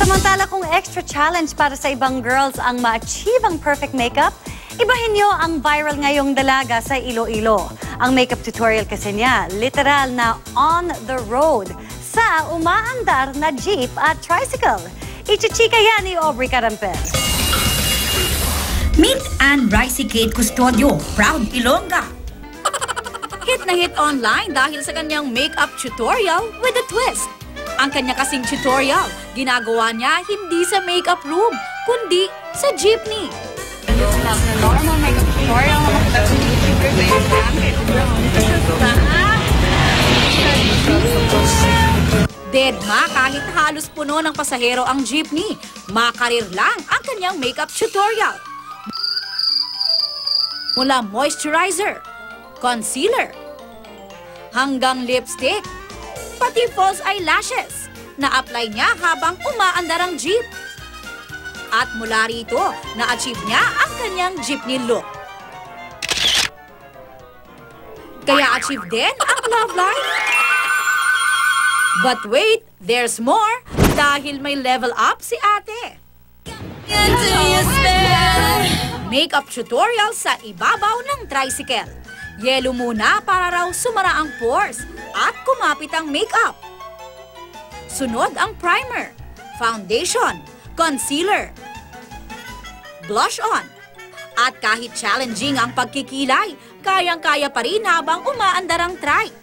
Samantala kung extra challenge para sa ibang girls ang ma-achieve ang perfect makeup, ibahin nyo ang viral ngayong dalaga sa Iloilo. Ang makeup tutorial kasi niya, literal na on the road sa umaandar na jeep at tricycle. Ichichika yan ni Aubrey Carampel. Meet Ann Ricey Kate Custodio, proud Ilongga. Hit na hit online dahil sa kanyang makeup tutorial with a twist. Ang kanya kasing tutorial, ginagawa niya hindi sa makeup room, kundi sa jeepney. normal makeup tutorial sa YouTuber sa Deadma kahit halos puno ng pasahero ang jeepney, makarir lang ang kanyang makeup tutorial. Mula moisturizer, concealer, hanggang lipstick, pati false eyelashes na-apply niya habang umaandar ang jeep. At mula rito, na-achieve niya ang kanyang jeepney look. Kaya achieve din ang love life. But wait, there's more dahil may level up si ate. Makeup tutorial sa ibabaw ng tricycle. Yelo muna para raw sumara ang pores at kumapit ang makeup. Sunod ang primer, foundation, concealer, blush on. At kahit challenging ang pagkikilay, kayang-kaya pa rin habang umaandar ang trike.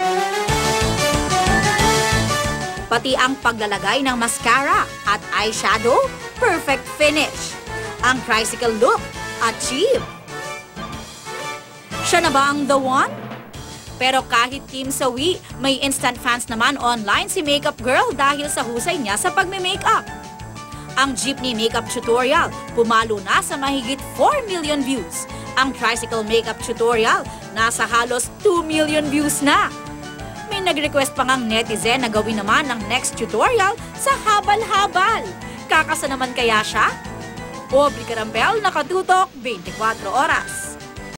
Pati ang paglalagay ng mascara at eyeshadow, perfect finish. Ang tricycle look, achieve. Siya na ba ang the one? Pero kahit Kim Sawi, may instant fans naman online si Makeup Girl dahil sa husay niya sa pagme-makeup. Ang jeepney makeup tutorial, pumalo na sa mahigit 4 million views. Ang tricycle makeup tutorial, nasa halos 2 million views na. May nag-request pa ngang netizen na gawin naman ang next tutorial sa habal-habal. Kakasa naman kaya siya? Aubrey Carampel, nakatutok 24 oras.